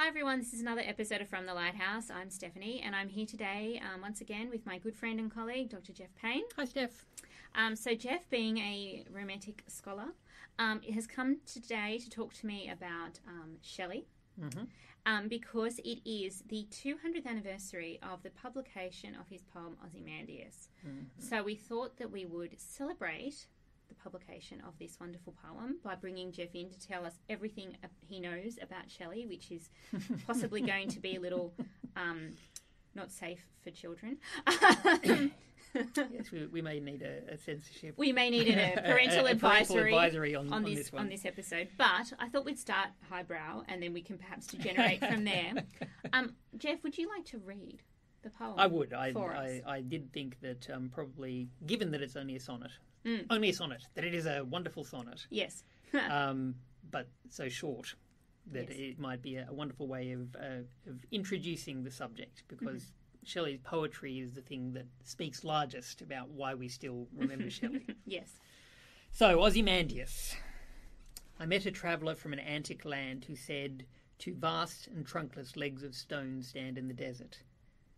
Hi everyone, this is another episode of From the Lighthouse. I'm Stephanie, and I'm here today um, once again with my good friend and colleague, Dr. Geoff Payne. Hi, Steph. Um, so, Geoff, being a romantic scholar, um, has come today to talk to me about um, Shelley. Mm-hmm. Um, because it is the 200th anniversary of the publication of his poem Ozymandias. Mm-hmm. So we thought that we would celebrate the publication of this wonderful poem by bringing Geoff in to tell us everything he knows about Shelley, which is possibly going to be a little um, not safe for children. yes, we, we, may need a, a, censorship. We may need a parental, a, a advisory, advisory on, on, on, this, this on this episode. But I thought we'd start highbrow and then we can perhaps degenerate from there. Um, Geoff, would you like to read the poem? I would. I, us? I, I did think that um, probably, given that it's only a sonnet, Mm. only a sonnet, that it is a wonderful sonnet, Yes. um, but so short that Yes. it might be a, a wonderful way of, uh, of introducing the subject because. Mm-hmm. Shelley's poetry is the thing that speaks largest about why we still remember Shelley. yes. So, Ozymandias. I met a traveller from an antic land who said, Two vast and trunkless legs of stone stand in the desert.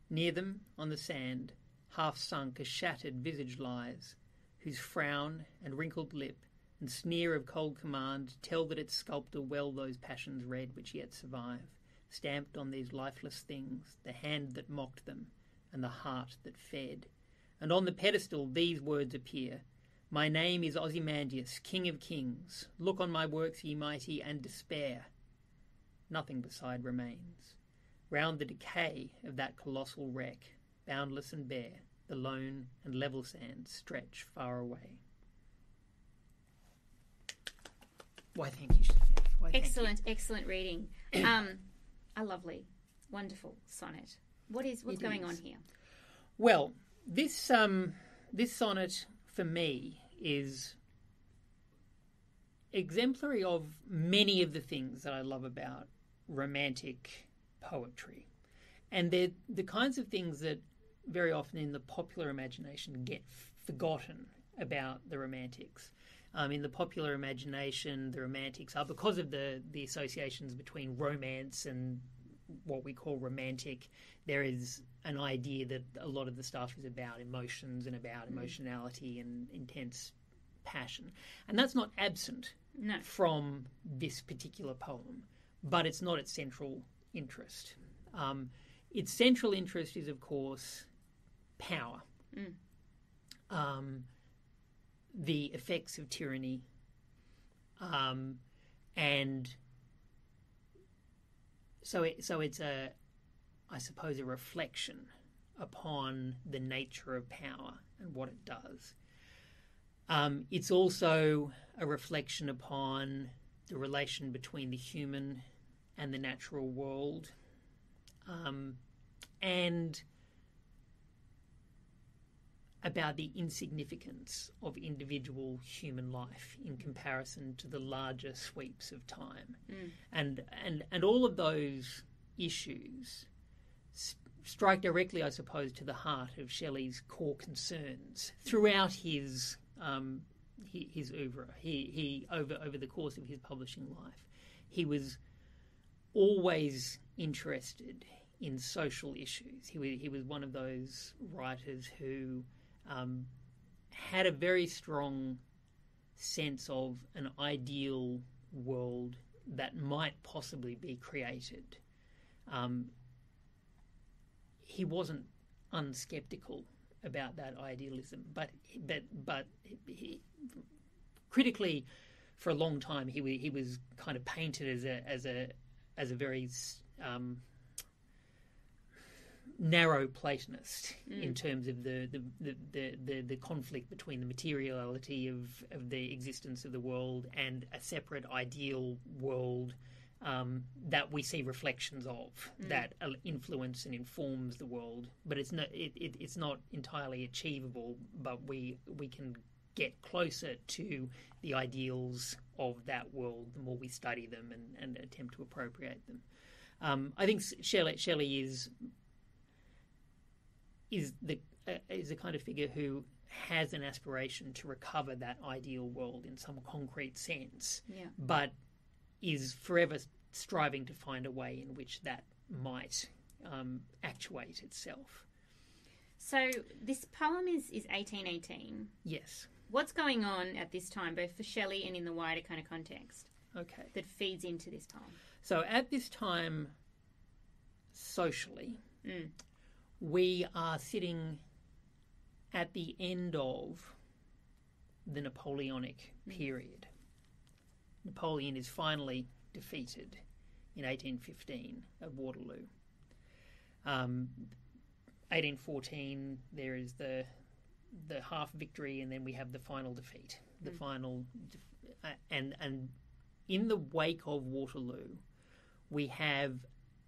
Near them, on the sand, half sunk, a shattered visage lies, whose frown and wrinkled lip and sneer of cold command tell that its sculptor well those passions read which yet survive, stamped on these lifeless things, the hand that mocked them, and the heart that fed. And on the pedestal these words appear my name is Ozymandias, King of Kings. Look on my works, ye mighty, and despair. Nothing beside remains. Round the decay of that colossal wreck, boundless and bare, the lone and level sands stretch far away. Why, thank you. Why, thank you. Excellent, excellent reading. Um, a lovely, wonderful sonnet. What is what's It going is. on here? Well, this um, this sonnet for me is exemplary of many of the things that I love about romantic poetry, and they're the kinds of things that very often in the popular imagination get forgotten about the romantics. Um, in the popular imagination, the romantics are because of the the associations between romance and what we call romantic. There is an idea that a lot of the stuff is about emotions and about emotionality and intense passion, and that's not absent No. from this particular poem, but it's not its central interest. Um, its central interest is, of course, power, Mm. um, the effects of tyranny, um, and so it, so it's a, I suppose, a reflection upon the nature of power and what it does. Um, it's also a reflection upon the relation between the human and the natural world, um, and about the insignificance of individual human life in comparison to the larger sweeps of time, Mm. and and and all of those issues strike directly, I suppose, to the heart of Shelley's core concerns throughout his um, hi- his oeuvre. He he over over the course of his publishing life, he was always interested in social issues. He was, he was one of those writers who um, had a very strong sense of an ideal world that might possibly be created. Um, he wasn't unskeptical about that idealism, but but but he, critically, for a long time, he he was kind of painted as a as a as a very um, narrow Platonist in terms of the the, the, the, the the conflict between the materiality of, of the existence of the world and a separate ideal world um, that we see reflections of that uh, influence and informs the world, but it's not it, it, it's not entirely achievable. But we we can get closer to the ideals of that world the more we study them and, and attempt to appropriate them. Um, I think Shelley, Shelley is is the uh, is the kind of figure who has an aspiration to recover that ideal world in some concrete sense, Yeah. but is forever striving to find a way in which that might um, actuate itself. So this poem is is 1818. Yes. What's going on at this time, both for Shelley and in the wider kind of context Okay. that feeds into this poem? So at this time, socially, Mm. We are sitting at the end of the Napoleonic period. Napoleon is finally defeated in 1815 at Waterloo. Um, 1814, there is the the half victory, and then we have the final defeat. The final, def- uh, and and in the wake of Waterloo, we have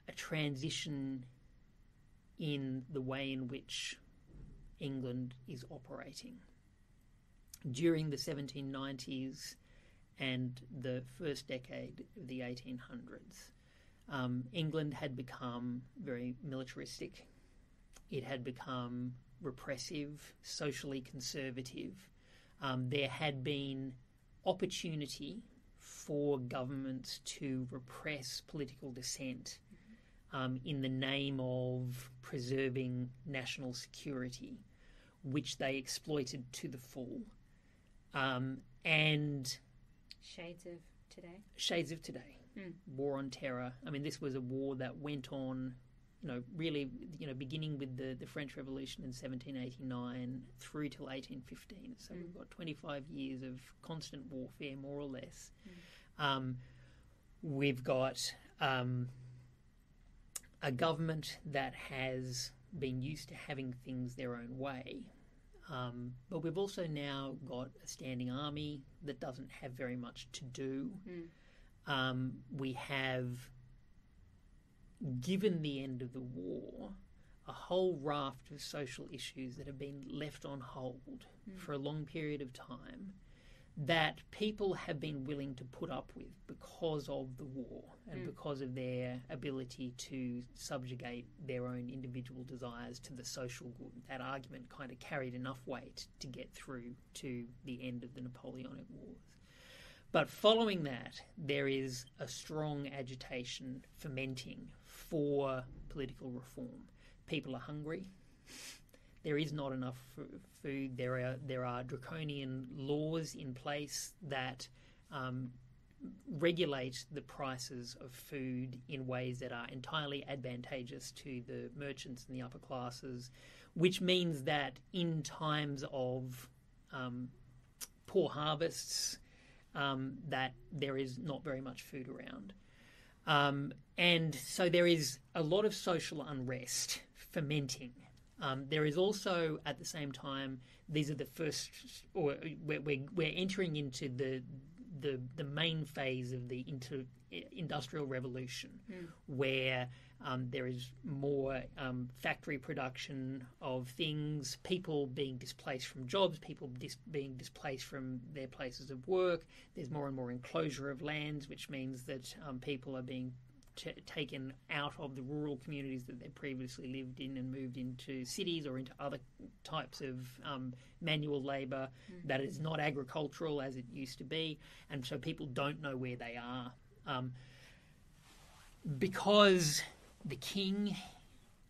a transition in the way in which England is operating. During the 1790s and the first decade of the 1800s, um, England had become very militaristic. It had become repressive, socially conservative. Um, there had been opportunity for governments to repress political dissent um, in the name of preserving national security, which they exploited to the full. Um, and Shades of today. shades of today, Mm. war on terror. I mean, this was a war that went on, you know, really, you know, beginning with the, the French Revolution in 1789 through till 1815. So we've got 25 years of constant warfare, more or less. Um, we've got um, a government that has been used to having things their own way. Um, but we've also now got a standing army that doesn't have very much to do. Um, we have, given the end of the war, a whole raft of social issues that have been left on hold for a long period of time that people have been willing to put up with because of the war and mm. because of their ability to subjugate their own individual desires to the social good. That argument kind of carried enough weight to get through to the end of the Napoleonic Wars. But following that, there is a strong agitation fermenting for political reform. People are hungry. There is not enough food. There are there are draconian laws in place that um, regulate the prices of food in ways that are entirely advantageous to the merchants and the upper classes, which means that in times of um, poor harvests, um, that there is not very much food around. Um, and so there is a lot of social unrest fermenting. Um, there is also, at the same time, these are the first, or we're, we're, we're entering into the, the the main phase of the inter, industrial revolution, where um, there is more um, factory production of things, people being displaced from jobs, people dis- being displaced from their places of work. There's more and more enclosure of lands, which means that um, people are being t- taken out of the rural communities that they previously lived in and moved into cities or into other types of um, manual labour that is not agricultural as it used to be, and so people don't know where they are. Um, because the king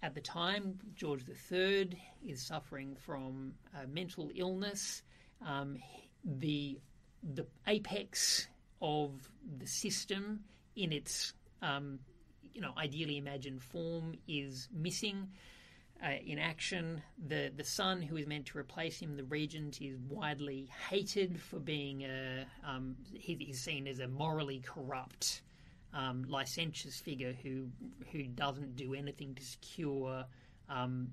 at the time, George III, is suffering from a mental illness. Um, the the apex of the system in its um, you know ideally imagined form is missing. Uh, in action, the the son who is meant to replace him, the regent, is widely hated for being a um, he, he's seen as a morally corrupt um, licentious figure who who doesn't do anything to secure um,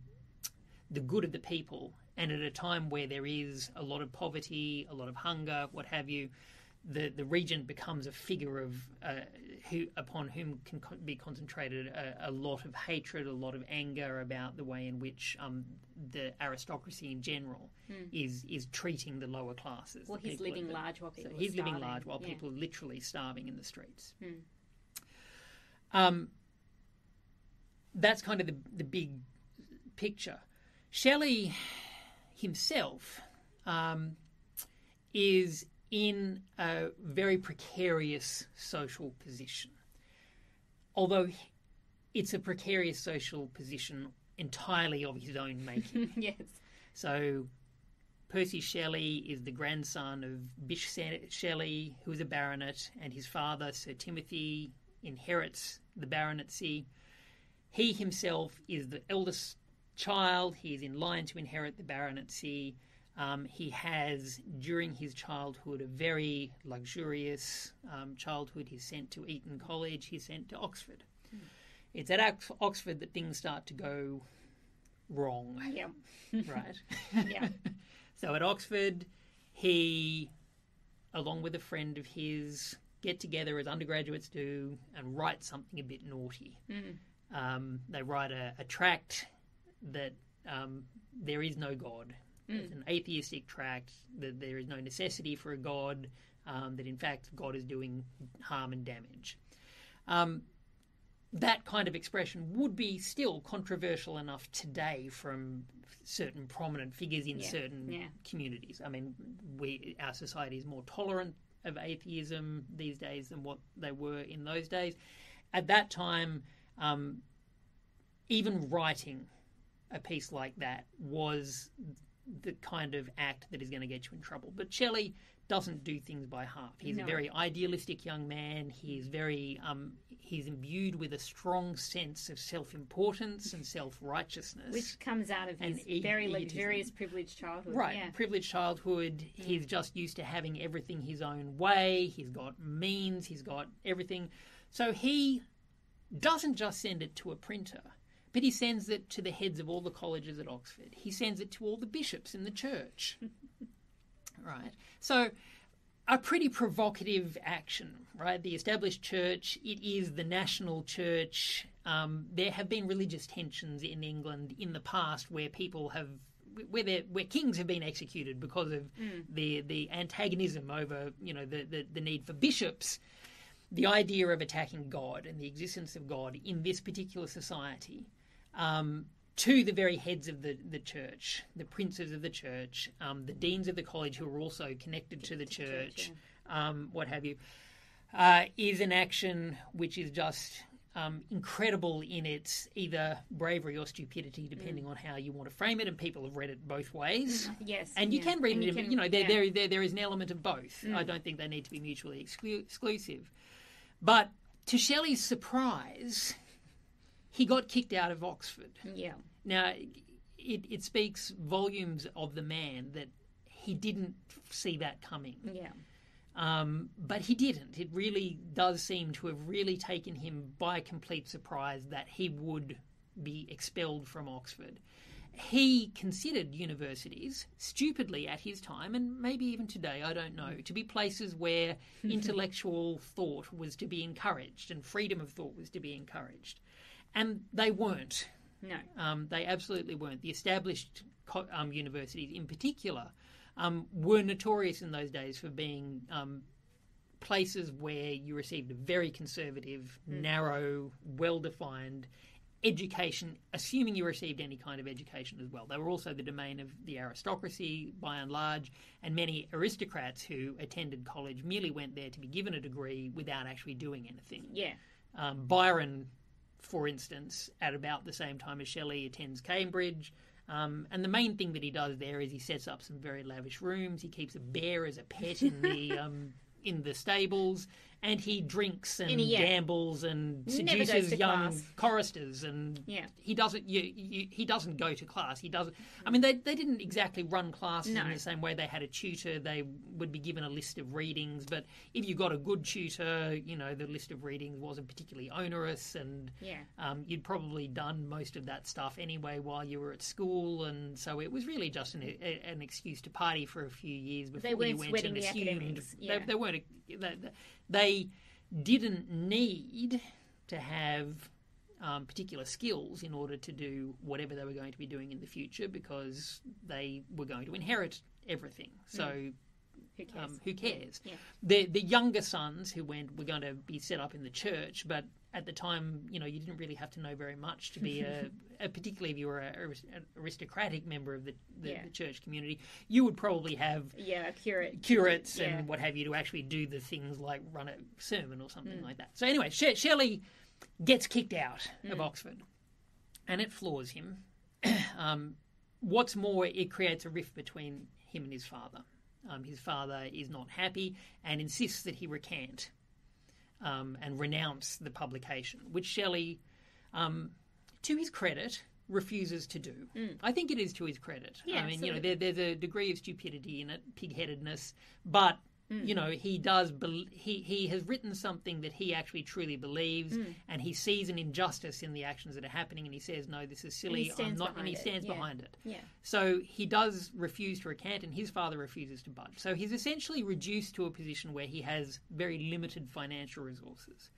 the good of the people. And at a time where there is a lot of poverty, a lot of hunger, what have you, the the regent becomes a figure of uh, who upon whom can be concentrated a, a lot of hatred, a lot of anger about the way in which um, the aristocracy in general is is treating the lower classes. Well, he's living large while people are he's living large while Yeah. people are literally starving in the streets. Hmm. Um, that's kind of the, the big picture. Shelley himself um, is in a very precarious social position. although it's a precarious social position entirely of his own making. yes. So Percy Shelley is the grandson of Bysshe Shelley, who is a baronet, and his father, Sir Timothy, inherits the baronetcy. He himself is the eldest child. He is in line to inherit the baronetcy. Um, he has, during his childhood, a very luxurious um, childhood. He's sent to Eton College. He's sent to Oxford. Mm. It's at Oxford that things start to go wrong. Yeah. right? yeah. so at Oxford, he, along with a friend of his, get together as undergraduates do and write something a bit naughty. Mm. Um, they write a, a tract that um, there is no God mm. an atheistic tract, that there is no necessity for a God, um, that in fact God is doing harm and damage. Um, that kind of expression would be still controversial enough today from certain prominent figures in yeah. certain yeah. communities. I mean, we our society is more tolerant of atheism these days than what they were in those days. At that time, um, even writing a piece like that was the kind of act that is going to get you in trouble. But Shelley doesn't do things by half. He's no. a very idealistic young man. He's very um, he's imbued with a strong sense of self-importance and self-righteousness, which comes out of his e- very luxurious, privileged childhood. Right, yeah. privileged childhood. Mm. He's just used to having everything his own way. He's got means. He's got everything. So he doesn't just send it to a printer but he sends it to the heads of all the colleges at Oxford. He sends it to all the bishops in the church. right. So, a pretty provocative action, right? The established church, it is the national church. Um, there have been religious tensions in England in the past where people have where where kings have been executed because of mm. the the antagonism over you know the, the, the need for bishops the idea of attacking God and the existence of God in this particular society um, to the very heads of the, the church, the princes of the church, um, the deans of the college who are also connected to the church, um, what have you, uh, is an action which is just um, incredible in its either bravery or stupidity, depending mm. on how you want to frame it. And people have read it both ways. Mm, yes, and you yeah. can read and it. You, can, you know, there, yeah. there, there, there is an element of both. Mm. I don't think they need to be mutually exclu- exclusive. But to Shelley's surprise, he got kicked out of Oxford. Yeah. Now, it, it speaks volumes of the man that he didn't see that coming. Yeah. Um, but he didn't. It really does seem to have really taken him by complete surprise that he would be expelled from Oxford. He considered universities, stupidly at his time, and maybe even today, I don't know, to be places where intellectual thought was to be encouraged and freedom of thought was to be encouraged. And they weren't. No. Um, they absolutely weren't. The established um, universities, in particular, um, were notorious in those days for being um, places where you received a very conservative, mm. narrow, well defined education, assuming you received any kind of education as well. They were also the domain of the aristocracy by and large, and many aristocrats who attended college merely went there to be given a degree without actually doing anything. Yeah. Um, Byron for instance, at about the same time as Shelley attends Cambridge. Um, and the main thing that he does there is he sets up some very lavish rooms. He keeps a bear as a pet in the um, in the stables and he drinks and, and he, yeah. gambles and seduces young class. choristers and yeah. he doesn't you, you, he doesn't go to class he doesn't i mean they, they didn't exactly run classes no. in the same way they had a tutor they would be given a list of readings but if you got a good tutor you know the list of readings wasn't particularly onerous and yeah. um, you'd probably done most of that stuff anyway while you were at school and so it was really just an, a, an excuse to party for a few years before they weren't you went sweating and the assumed academics. Yeah. they, they weren't they, they didn't need to have um, particular skills in order to do whatever they were going to be doing in the future because they were going to inherit everything. So. Mm. Who cares? Um, who cares? Yeah. The the younger sons who went were going to be set up in the church, but at the time, you know, you didn't really have to know very much to be a, a particularly if you were an aristocratic member of the, the, Yeah. the church community, you would probably have Yeah, a curate. curates Yeah. and what have you to actually do the things like run a sermon or something Mm. like that. So anyway, she- Shelley gets kicked out of Oxford, and it floors him. um, what's more, it creates a rift between him and his father. Um, his father is not happy and insists that he recant um, and renounce the publication, which Shelley, um, to his credit, refuses to do. I think it is to his credit. Yeah, I mean, you know, there, there's a degree of stupidity in it, pigheadedness, but you hmm. know, he does. Bel he he has written something that he actually truly believes, hmm. and he sees an injustice in the actions that are happening, and he says, "No, this is silly. I'm not," and he behind it, stands yeah. behind it. Yeah. So he does refuse to recant, and his father refuses to budge. So he's essentially reduced to a position where he has very limited financial resources.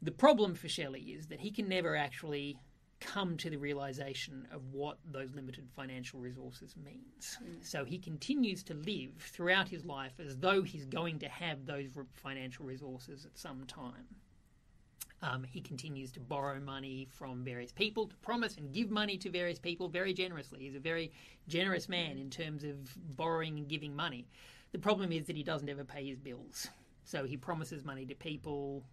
The problem for Shelley is that he can never actually come to the realization of what those limited financial resources means. So he continues to live throughout his life as though he's going to have those financial resources at some time. Um, he continues to borrow money from various people, to promise and give money to various people very generously. He's a very generous man in terms of borrowing and giving money. The problem is that he doesn't ever pay his bills. So he promises money to people,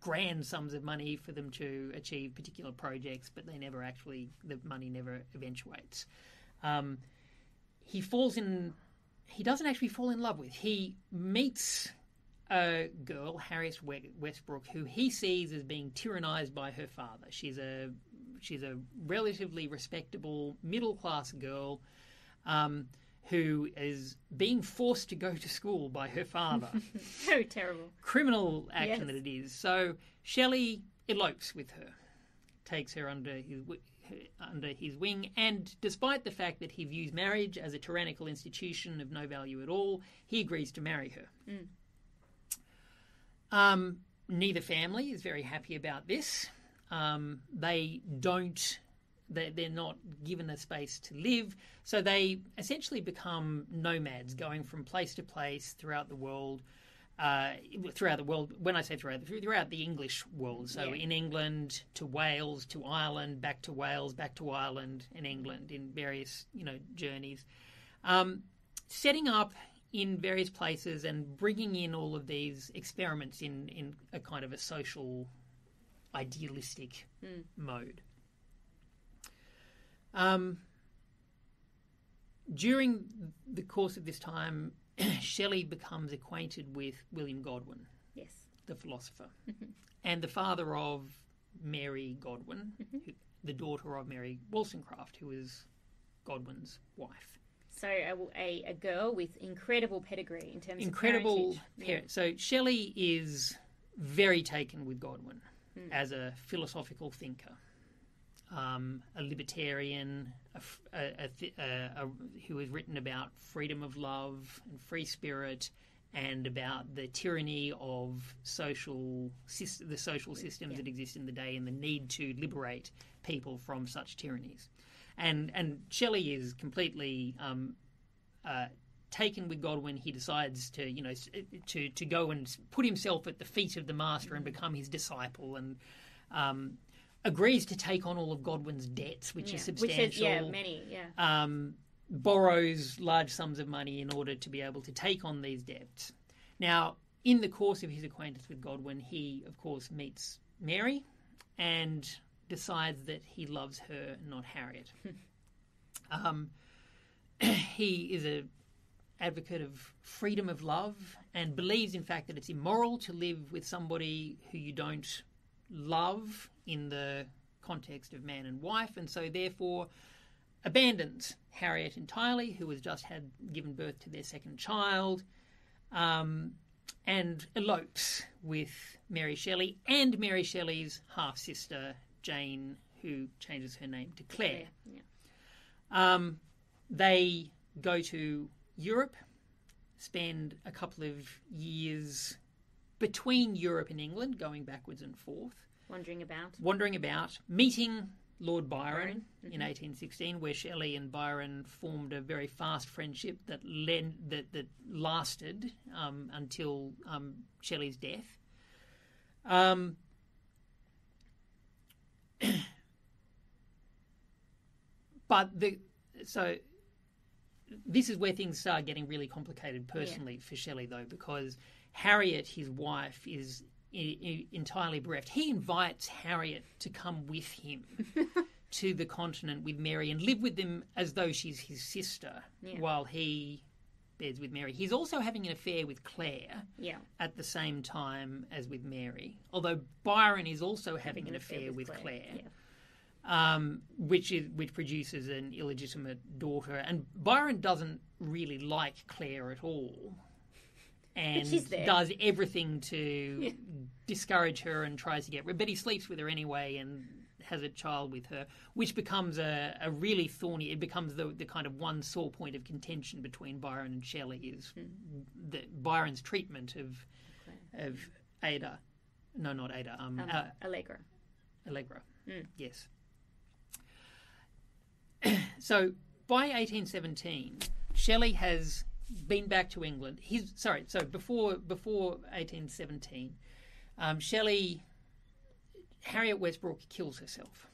grand sums of money for them to achieve particular projects, but they never actually, the money never eventuates. Um, he falls in, he doesn't actually fall in love with. He meets a girl, Harriet Westbrook, who he sees as being tyrannized by her father. She's a she's a relatively respectable middle class girl um, who is being forced to go to school by her father. So terrible. Criminal action Yes. that it is. So Shelley elopes with her, takes her under his under his wing, and despite the fact that he views marriage as a tyrannical institution of no value at all, he agrees to marry her. Um, neither family is very happy about this. Um, they don't. They, they're not given a space to live, so they essentially become nomads, going from place to place throughout the world. Uh, throughout the world, when I say throughout, throughout the English world, so Yeah. in England to Wales to Ireland, back to Wales, back to Ireland, and England in various you know journeys, um, setting up in various places and bringing in all of these experiments in, in a kind of a social, idealistic mode. Um, during the course of this time, Shelley becomes acquainted with William Godwin, Yes. the philosopher, mm-hmm. and the father of Mary Godwin, mm-hmm. who, the daughter of Mary Wollstonecraft, who is Godwin's wife. So a, a, a girl with incredible pedigree in terms incredible of parentage. Yeah. So Shelley is very taken with Godwin hmm. as a philosophical thinker, um, a libertarian, a, a- a th- a- a- who has written about freedom of love and free spirit. And about the tyranny of social the social systems that exist in the day, and the need to liberate people from such tyrannies, and and Shelley is completely um, uh, taken with Godwin, he decides to, you know, to to go and put himself at the feet of the master and become his disciple, and um, agrees to take on all of Godwin's debts, which Yeah. is substantial. Which is, yeah, many, yeah. um, borrows large sums of money in order to be able to take on these debts. Now, in the course of his acquaintance with Godwin, he, of course, meets Mary and decides that he loves her, not Harriet. um, he is a advocate of freedom of love and believes, in fact, that it's immoral to live with somebody who you don't love in the context of man and wife, and so therefore abandons Harriet entirely, who has just had given birth to their second child, um, and elopes with Mary Shelley and Mary Shelley's half sister Jane, who changes her name to Claire. Yeah. Um, they go to Europe, spend a couple of years between Europe and England, going backwards and forth, Wandering about. wandering about, meeting Lord Byron, Byron, in 1816, where Shelley and Byron formed a very fast friendship that led, that that lasted um, until um, Shelley's death. Um, but the so this is where things start getting really complicated personally for Shelley, though, because Harriet, his wife, is entirely bereft. He invites Harriet to come with him to the continent with Mary and live with them as though she's his sister Yeah. while he beds with Mary. He's also having an affair with Claire Yeah. at the same time as with Mary, although Byron is also having an affair with Claire Yeah. um, which is which produces an illegitimate daughter. And Byron doesn't really like Claire at all, and does everything to discourage her and tries to get rid. But he sleeps with her anyway and has a child with her, which becomes a, a really thorny. It becomes the the kind of one sore point of contention between Byron and Shelley is the, Byron's treatment of of Ada. No, not Ada. Um, Um, uh, Allegra. Allegra. Mm. Yes. so by 1817, Shelley has been back to England. He's sorry. So before before 1817, um, Shelley, Harriet Westbrook kills herself.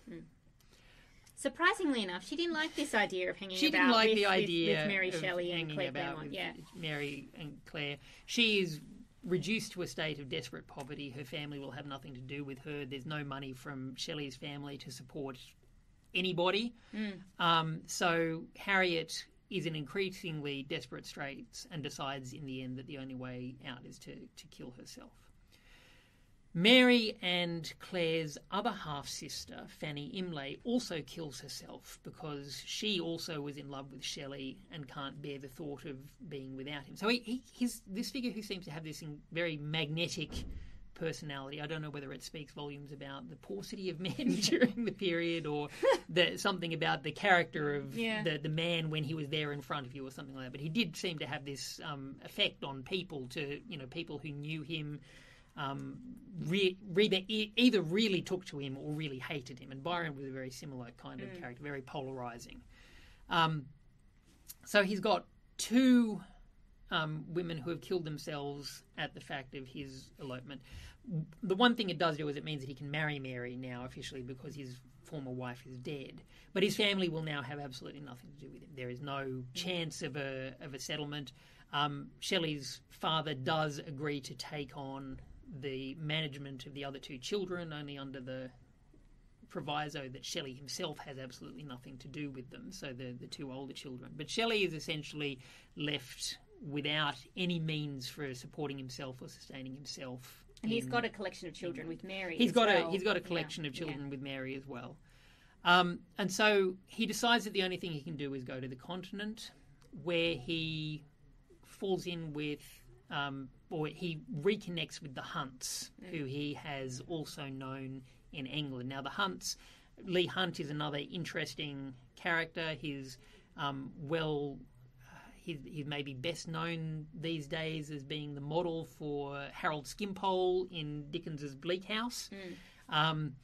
Surprisingly enough, she didn't like this idea of hanging She about didn't like with, the idea with, Mary of Shelley and Claire about Beaumont. with Yeah. Mary and Claire. She is reduced to a state of desperate poverty. Her family will have nothing to do with her. There's no money from Shelley's family to support anybody. Um, so Harriet is in increasingly desperate straits and decides in the end that the only way out is to, to kill herself. Mary and Claire's other half sister, Fanny Imlay, also kills herself because she also was in love with Shelley and can't bear the thought of being without him. So he, he, he's this figure who seems to have this very magnetic personality. I don't know whether it speaks volumes about the paucity of men during the period or the, something about the character of Yeah. the, the man when he was there in front of you or something like that. But he did seem to have this um, effect on people, to you know, people who knew him um, re- re- either really took to him or really hated him. And Byron was a very similar kind of character, very polarizing. Um, so he's got two um, women who have killed themselves at the fact of his elopement. The one thing it does do is it means that he can marry Mary now officially because his former wife is dead. But his family will now have absolutely nothing to do with him. There is no chance of a of a settlement. Um, Shelley's father does agree to take on the management of the other two children, only under the proviso that Shelley himself has absolutely nothing to do with them, so the, the two older children. But Shelley is essentially left without any means for supporting himself or sustaining himself. And he's in- got a collection of children with Mary. He's as got well. a he's got a Yeah, collection of yeah. children with Mary as well. Um, and so he decides that the only thing he can do is go to the continent, where he falls in with, um, or he reconnects with the Hunts, who he has also known in England. Now, the Hunts, Leigh Hunt is another interesting character. He's um, well he's, he's maybe best known these days as being the model for Harold Skimpole in Dickens's Bleak House. Um,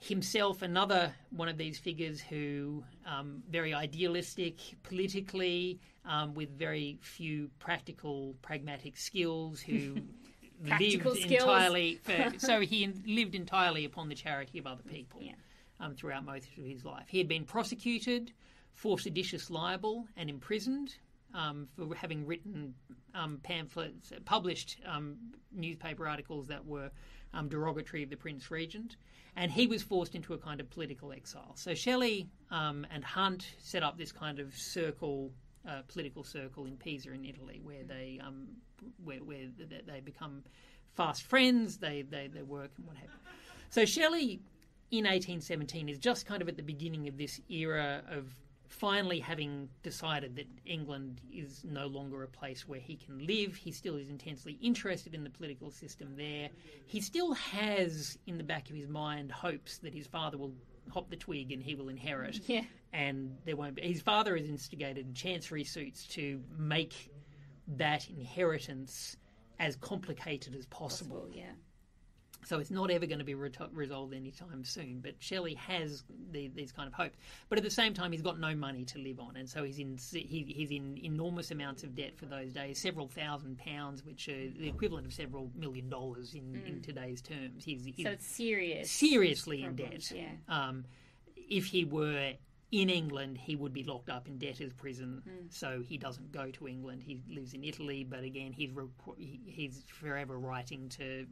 himself, another one of these figures who um, very idealistic politically, um, with very few practical, pragmatic skills, who lived skills. entirely. For, so he lived entirely upon the charity of other people Yeah. um, throughout most of his life. He had been prosecuted for seditious libel and imprisoned um, for having written um, pamphlets, published um, newspaper articles that were um, derogatory of the Prince Regent. And he was forced into a kind of political exile. So Shelley um, and Hunt set up this kind of circle, uh, political circle in Pisa in Italy, where they um, where, where they become fast friends. They, they they work and what have you. So Shelley in 1817 is just kind of at the beginning of this era of finally having decided that England is no longer a place where he can live. He still is intensely interested in the political system there. He still has in the back of his mind hopes that his father will hop the twig and he will inherit. Yeah. And there won't be. His father has instigated chancery suits to make that inheritance as complicated as possible. Possible, yeah. So it's not ever going to be re- resolved anytime soon. But Shelley has the, these kind of hopes. But at the same time, he's got no money to live on, and so he's in he, he's in enormous amounts of debt for those days, several thousand pounds, which are the equivalent of several million dollars in, in today's terms. He's, he's So it's serious. seriously in debt. yeah. Um, if he were in England, he would be locked up in debtor's prison. Hmm. So he doesn't go to England. He lives in Italy, but again, he's he- he's forever writing to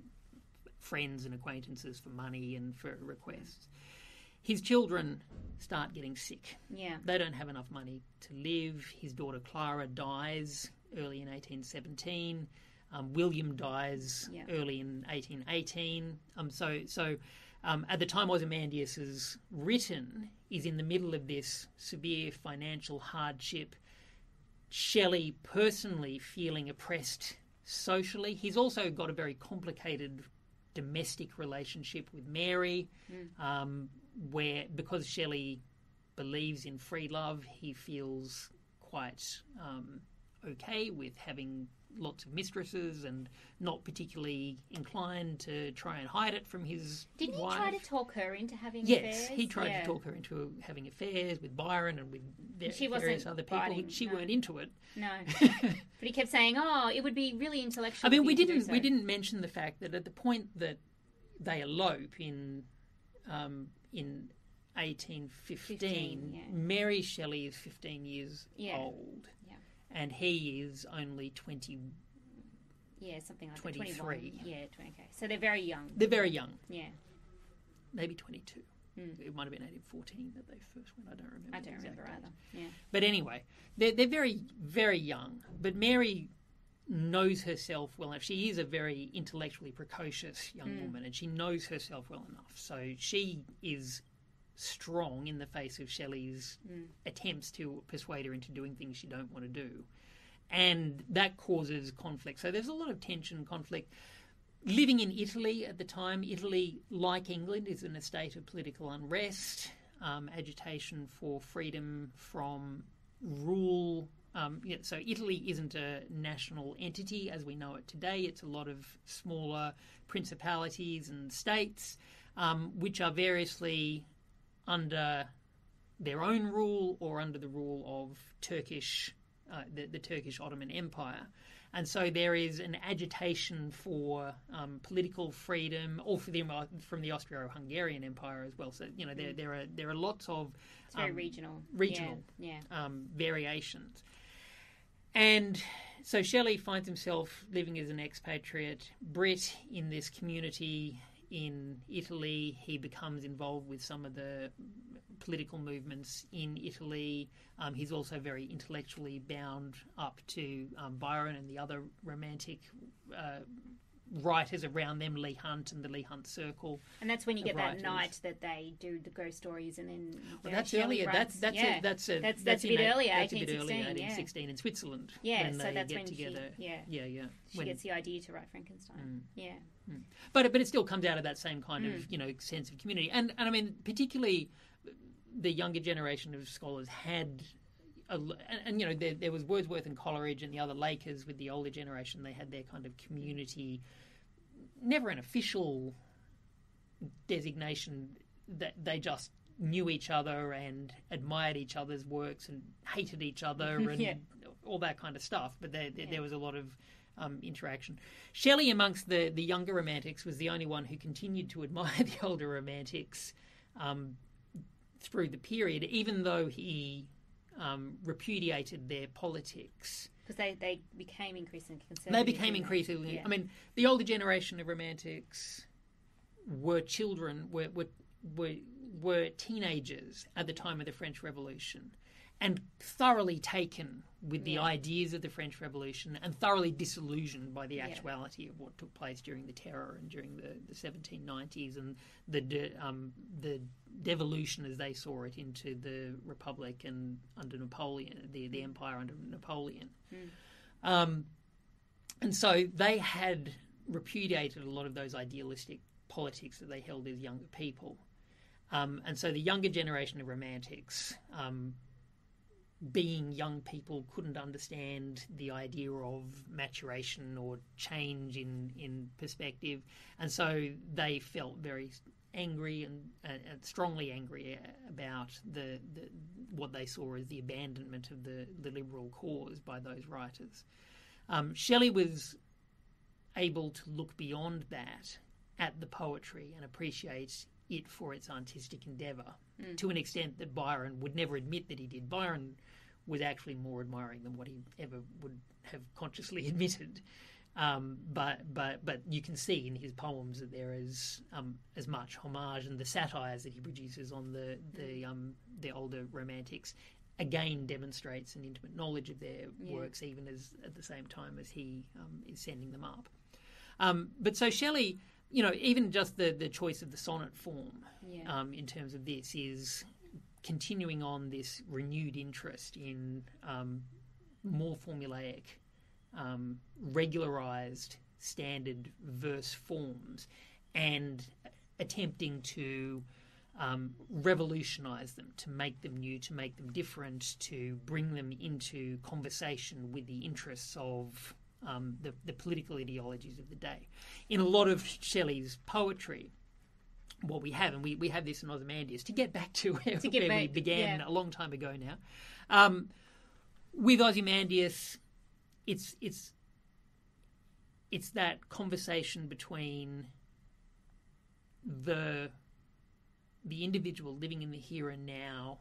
friends and acquaintances for money and for requests. His children start getting sick. Yeah. They don't have enough money to live. His daughter Clara dies early in 1817. Um, William dies Yeah. early in 1818. Um, so, so um, at the time Ozymandias is written, is in the middle of this severe financial hardship. Shelley personally feeling oppressed socially. He's also got a very complicated domestic relationship with Mary, um, where because Shelley believes in free love, he feels quite um, okay with having lots of mistresses and not particularly inclined to try and hide it from his Didn't he wife. try to talk her into having Yes, affairs? he tried Yeah. to talk her into having affairs with Byron and with She various other people. biting, she no. weren't into it. No, but he kept saying, "Oh, it would be really intellectual." I mean, we you to do didn't so." we didn't mention the fact that at the point that they elope in um, in eighteen fifteen, 15, yeah. Mary Shelley is fifteen years Yeah. old, Yeah. And he is only twenty. Yeah, something like 23. that. 21. Yeah, 20, okay. So they're very young. They're very young, Yeah, maybe twenty two. Mm. It might have been eighteen fourteen that they first went. I don't remember. I don't remember date. either. Yeah, But anyway, they're, they're very, very young. But Mary knows herself well enough. She is a very intellectually precocious young Mm. woman and she knows herself well enough. So she is strong in the face of Shelley's Mm. attempts to persuade her into doing things she don't want to do. And that causes conflict. So there's a lot of tension, conflict. Living in Italy at the time, Italy, like England, is in a state of political unrest, um, agitation for freedom from rule. Um, yeah, so Italy isn't a national entity as we know it today. It's a lot of smaller principalities and states, um, which are variously under their own rule or under the rule of Turkish, uh, the, the Turkish Ottoman Empire. And so there is an agitation for um, political freedom, or for the, from the Austro-Hungarian Empire as well. So you know there there are there are lots of it's very um, regional. regional. Yeah, yeah. um, variations. And so Shelley finds himself living as an expatriate Brit in this community in Italy. He becomes involved with some of the political movements in Italy. Um, he's also very intellectually bound up to um, Byron and the other romantic uh, writers around them, Leigh Hunt and the Leigh Hunt Circle. And that's when you get that night that they do the ghost stories, and then Well, that's earlier. writes- That's that's yeah. a, that's a That's- that's a bit earlier, That's a bit 1816, earlier, yeah. in Switzerland. Yeah, when so they that's get when she- together. yeah. yeah, yeah. she When- gets the idea to write Frankenstein. Yeah, but it- but it still comes out of that same kind Mm. of you know sense of community, and and I mean particularly the younger generation of scholars had. A, and, and, you know there, there was Wordsworth and Coleridge and the other Lakers with the older generation. They had their kind of community, never an official designation. That they just knew each other and admired each other's works and hated each other and Yeah. all that kind of stuff. But there, there, Yeah. there was a lot of um, interaction. Shelley, amongst the, the younger romantics, was the only one who continued to admire the older romantics um, through the period, even though he um, repudiated their politics. because they, they became increasingly conservative. They became increasingly. Yeah. I mean, the older generation of romantics were children, were, were were were teenagers at the time of the French Revolution, and thoroughly taken with the Yeah. ideas of the French Revolution, and thoroughly disillusioned by the Yeah. actuality of what took place during the Terror and during the, the 1790s and the de, um, the devolution as they saw it into the Republic and under Napoleon, the the Empire under Napoleon. Um, and so they had repudiated a lot of those idealistic politics that they held as younger people. Um, and so the younger generation of romantics, um, being young people, couldn't understand the idea of maturation or change in, in perspective. And so they felt very angry and, and, strongly angry about the, the what they saw as the abandonment of the, the liberal cause by those writers. Um, Shelley was able to look beyond that at the poetry and appreciate it for its artistic endeavour to an extent that Byron would never admit that he did. Byron was actually more admiring than what he ever would have consciously admitted. Um, but but but you can see in his poems that there is um, as much homage and the satires that he produces on the the um, the older romantics again demonstrates an intimate knowledge of their Yeah. works, even as at the same time as he um, is sending them up. Um, but so Shelley, you know, even just the the choice of the sonnet form Yeah. um, in terms of this is continuing on this renewed interest in um, more formulaic, um, regularized, standard verse forms and attempting to um, revolutionize them, to make them new, to make them different, to bring them into conversation with the interests of um, the, the political ideologies of the day. In a lot of Shelley's poetry, what we have, and we, we have this in Ozymandias, to get back to where, To where we began yeah. a long time ago now. Um, with Ozymandias, it's it's it's that conversation between the the individual living in the here and now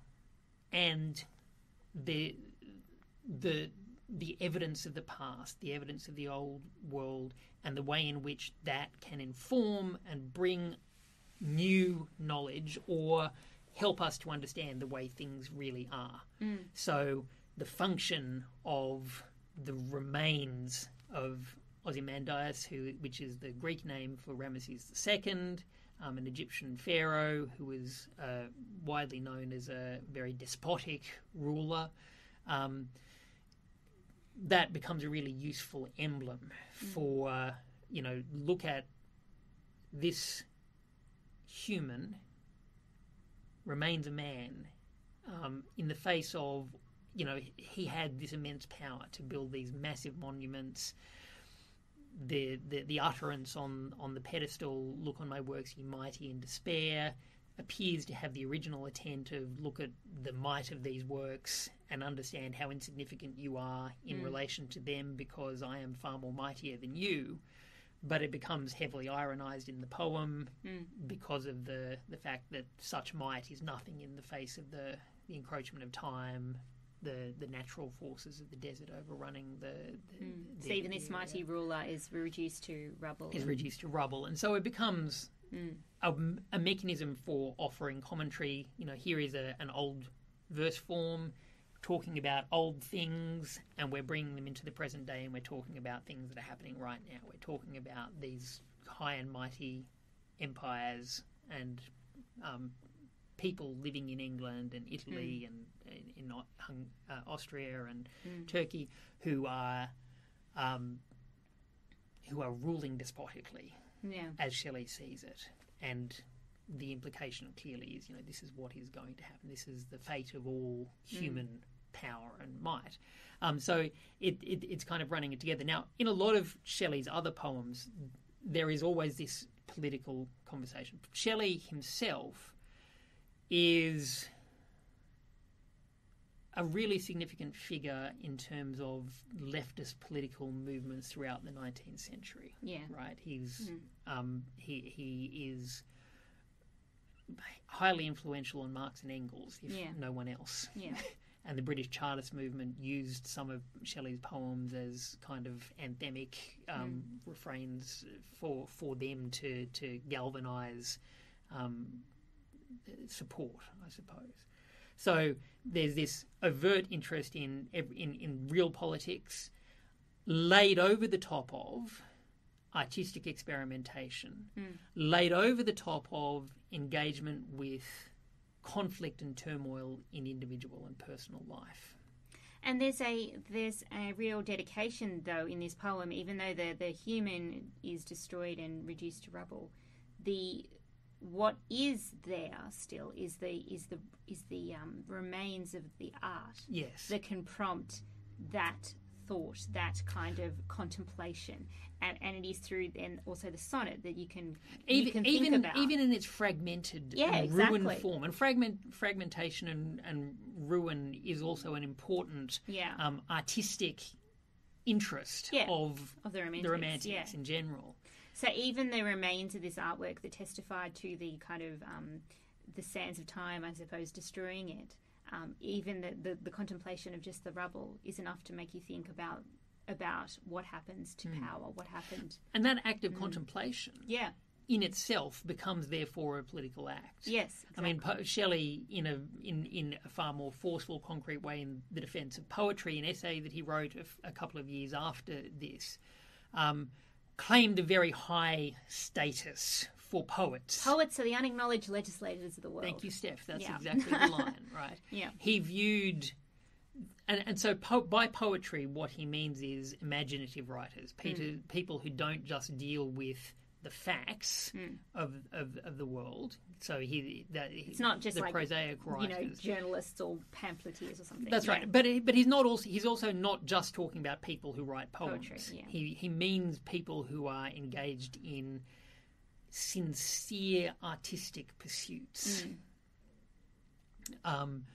and the the the evidence of the past, the evidence of the old world, and the way in which that can inform and bring new knowledge or help us to understand the way things really are. So the function of the remains of Ozymandias, who, which is the Greek name for Ramesses II, um, an Egyptian pharaoh who was uh, widely known as a very despotic ruler. Um, that becomes a really useful emblem for uh, you know look at this human remains a man um, in the face of you know he had this immense power to build these massive monuments. The, the the utterance on on the pedestal look on my works ye mighty in despair appears to have the original intent of look at the might of these works and understand how insignificant you are in mm. relation to them because I am far more mightier than you. But it becomes heavily ironized in the poem mm. because of the, the fact that such might is nothing in the face of the, the encroachment of time, the, the natural forces of the desert overrunning the. the, mm. So the- even this mighty ruler is reduced to rubble. is reduced to rubble, and so it becomes a, a mechanism for offering commentary. You know, here is a, an old verse form talking about old things, and we're bringing them into the present day, and we're talking about things that are happening right now. We're talking about these high and mighty empires and um, people living in England and Italy and in, in uh, Austria and Turkey who are um, who are ruling despotically Yeah. as Shelley sees it. And the implication clearly is, you know, this is what is going to happen. This is the fate of all human power and might. Um, so it, it, it's kind of running it together. Now, in a lot of Shelley's other poems, there is always this political conversation. Shelley himself is a really significant figure in terms of leftist political movements throughout the 19th century Yeah. right? He's um, he he is highly influential on Marx and Engels, if Yeah. no one else. Yeah. And the British Chartist movement used some of Shelley's poems as kind of anthemic um, refrains for for them to to galvanise um, support, I suppose. So there's this overt interest in in in real politics, laid over the top of artistic experimentation, hmm. laid over the top of engagement with conflict and turmoil in individual and personal life. And there's a there's a real dedication though in this poem, even though the the human is destroyed and reduced to rubble, the what is there still is the is the is the um, remains of the art Yes. that can prompt that thought, that kind of contemplation, and and it is through then also the sonnet that you can you even can think even about. even in its fragmented Yeah, exactly. ruined form and fragment fragmentation and, and ruin is also an important Yeah. um, artistic interest Yeah, of of the romantics, the romantics yeah. in general So even the remains of this artwork that testified to the kind of um, the sands of time, I suppose, destroying it, um, even the, the, the contemplation of just the rubble is enough to make you think about about what happens to power, what happened. And that act of contemplation Yeah. in itself becomes therefore a political act. Yes. I mean, po- Shelley, in a in in a far more forceful, concrete way, in the defence of poetry, an essay that he wrote a, f- a couple of years after this, um, claimed a very high status for poets. Poets are the unacknowledged legislators of the world. Thank you, Steph. That's Yeah. exactly the line, right? Yeah. He viewed, and, and so po- by poetry, what he means is imaginative writers, Peter, Hmm. people who don't just deal with the facts Hmm. of, of, of the world. So he that It's not just the like prosaic you know journalists or pamphleteers or something. That's Yeah. right, but he- but he's not also he's also not just talking about people who write poems. Poetry, yeah. He he means people who are engaged in sincere artistic pursuits. Mm. Um,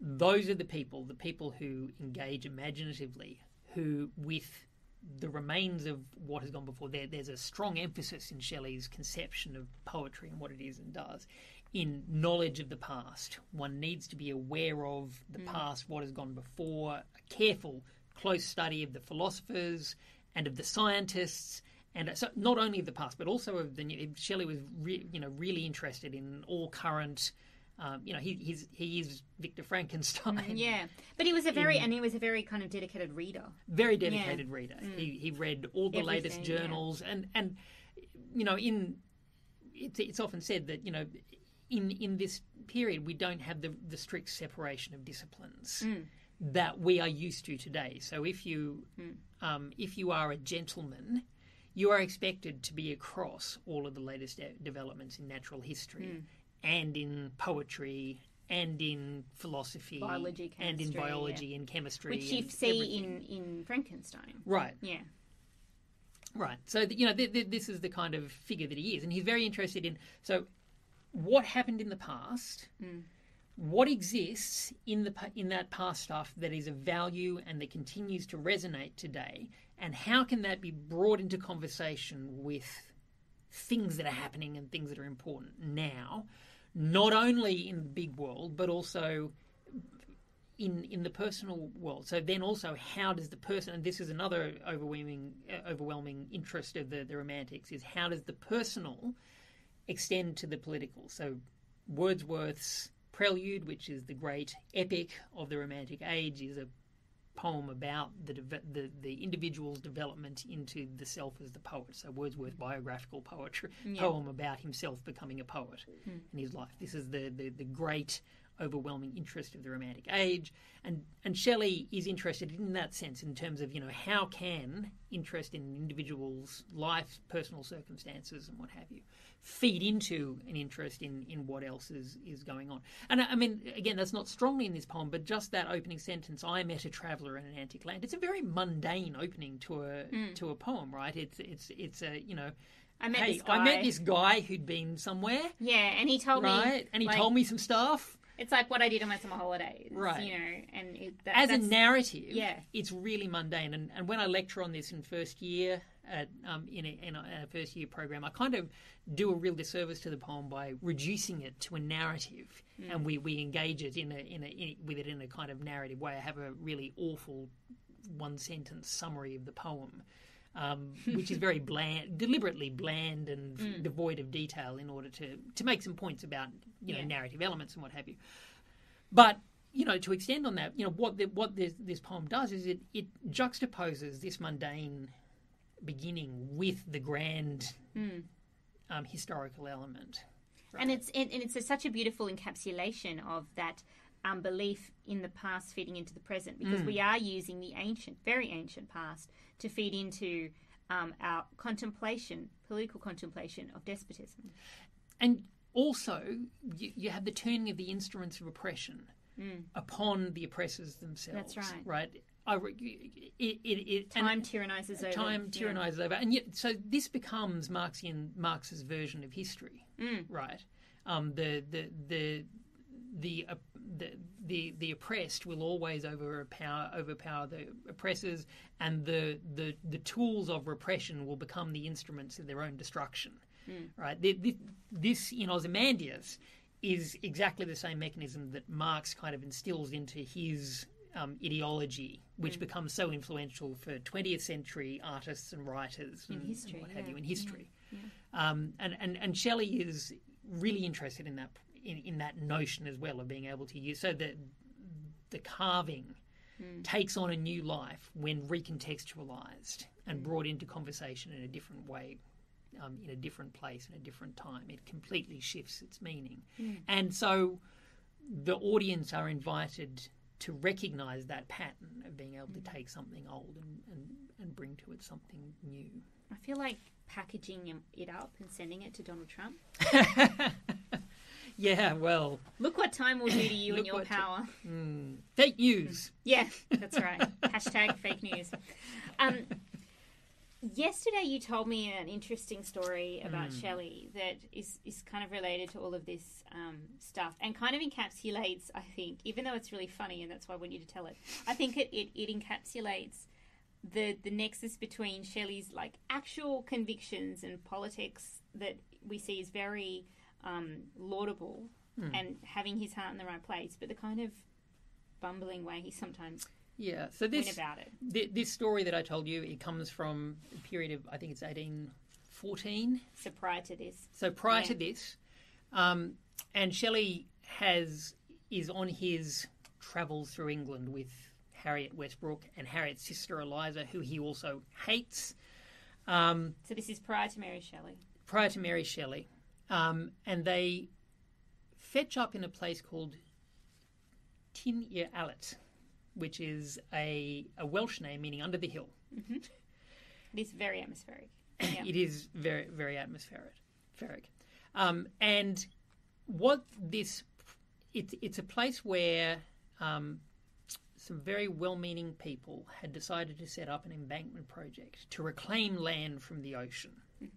those are the people, the people who engage imaginatively, who with the remains of what has gone before. There, there's a strong emphasis in Shelley's conception of poetry and what it is and does in knowledge of the past. One needs to be aware of the mm. past, what has gone before, a careful, close study of the philosophers and of the scientists. And so not only of the past, but also of the new. Shelley was, re, you know, really interested in all current. Um, you know, he, he's he is Victor Frankenstein. Mm, yeah, but he was a very and he was a very kind of dedicated reader. very dedicated reader. Mm. He he read all the latest Everything, yeah. journals and and you know in it's it's often said that you know in in this period we don't have the the strict separation of disciplines mm. that we are used to today. So if you um, if you are a gentleman. You are expected to be across all of the latest de- developments in natural history and in poetry and in philosophy Biology, and in biology and chemistry Which you see everything. in, in Frankenstein. right Yeah. Right. So you know, th- th- this is the kind of figure that he is, and he's very interested in. So, what happened in the past? Mm. What exists in the in that past stuff that is of value and that continues to resonate today, and how can that be brought into conversation with things that are happening and things that are important now, not only in the big world but also in in the personal world. So then also, how does the person? And this is another overwhelming uh, overwhelming interest of the the romantics is how does the personal extend to the political? So Wordsworth's Prelude, which is the great epic of the Romantic Age, is a poem about the the the individual's development into the self as the poet. So Wordsworth biographical poetry poem about himself becoming a poet hmm. in his life. This is the the, the great overwhelming interest of the Romantic Age, and and Shelley is interested in that sense in terms of you know how can interest in an individual's life, personal circumstances, and what have you, feed into an interest in in what else is is going on. And I mean, again, that's not strongly in this poem, but just that opening sentence, "I met a traveller in an antique land." It's a very mundane opening to a mm. to a poem, right? It's it's it's a you know. I met hey, this guy. I met this guy who'd been somewhere, Yeah, and he told me right? And he like, told me some stuff. It's like what I did on my summer holidays, Right. You know, and it, that, as a narrative, yeah. it's really mundane. And, and when I lecture on this in first year at um, in, a, in, a, first year program, I kind of do a real disservice to the poem by reducing it to a narrative, Mm. and we, we engage it in a, in a in, with it in a kind of narrative way. I have a really awful one sentence summary of the poem. Um, which is very bland, deliberately bland and Mm. devoid of detail, in order to to make some points about you know Yeah. narrative elements and what have you. But you know, to extend on that, you know, what the, what this, this poem does is it it juxtaposes this mundane beginning with the grand um, historical element. and it's and, and it's a, such a beautiful encapsulation of that um, belief in the past feeding into the present because we are using the ancient, very ancient past to feed into um, our contemplation, political contemplation of despotism. And also, you, you have the turning of the instruments of oppression upon the oppressors themselves. That's right. Right. I, it, it, it, Time tyrannizes over. time yeah. tyrannizes over, and yet so this becomes Marxian Marx's version of history, Mm. right? Um, the the the the, uh, the the the oppressed will always overpower overpower the oppressors, and the the the tools of repression will become the instruments of their own destruction, right? The, the, this in Ozymandias is exactly the same mechanism that Marx kind of instills into his um, ideology, which becomes so influential for 20th century artists and writers In and, history, and what have yeah, you in yeah, history. Um, and, and, and Shelley is really interested in that in, in that notion as well of being able to use so that the carving takes on a new life when recontextualized and brought into conversation in a different way um, in a different place in a different time it completely shifts its meaning and so the audience are invited to recognize that pattern of being able to take something old and, and, and bring to it something new I feel like packaging it up and sending it to Donald Trump. yeah well Look what time will do to you and your power. mm, fake news Yeah, that's right. Hashtag fake news. Um, yesterday, you told me an interesting story about Shelley that is, is kind of related to all of this um, stuff and kind of encapsulates, I think, even though it's really funny and that's why I want you to tell it, I think it, it, it encapsulates the, the nexus between Shelley's like actual convictions and politics that we see is very um, laudable and having his heart in the right place, but the kind of bumbling way he sometimes yeah so this about it. Th- this story that I told you, it comes from a period of, I think it's 1814. So prior to this, So prior Yeah. to this, um, and Shelley has is on his travels through England with Harriet Westbrook and Harriet's sister Eliza, who he also hates. Um, so this is prior to Mary Shelley. prior to Mary Shelley, um, and they fetch up in a place called Tan-yr-allt, which is a, a Welsh name meaning under the hill. It is very atmospheric. Yeah. It is very, very atmospheric. Ferric. Um, and what this, it, it's a place where um, some very well meaning people had decided to set up an embankment project to reclaim land from the ocean,